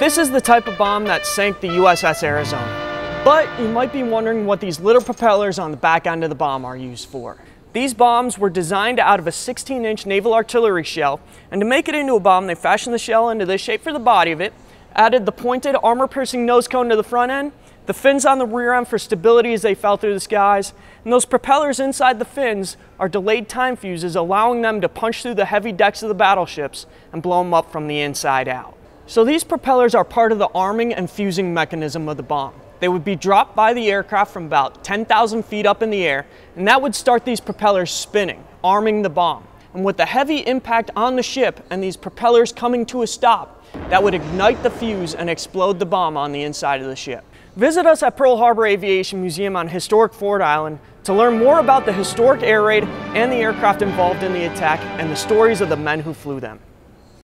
This is the type of bomb that sank the USS Arizona. But you might be wondering what these little propellers on the back end of the bomb are used for. These bombs were designed out of a 16-inch naval artillery shell, and to make it into a bomb, they fashioned the shell into the shape for the body of it, added the pointed armor-piercing nose cone to the front end, the fins on the rear end for stability as they fell through the skies, and those propellers inside the fins are delayed time fuses allowing them to punch through the heavy decks of the battleships and blow them up from the inside out. So these propellers are part of the arming and fusing mechanism of the bomb. They would be dropped by the aircraft from about 10,000 feet up in the air, and that would start these propellers spinning, arming the bomb. And with the heavy impact on the ship and these propellers coming to a stop, that would ignite the fuse and explode the bomb on the inside of the ship. Visit us at Pearl Harbor Aviation Museum on historic Ford Island to learn more about the historic air raid and the aircraft involved in the attack and the stories of the men who flew them.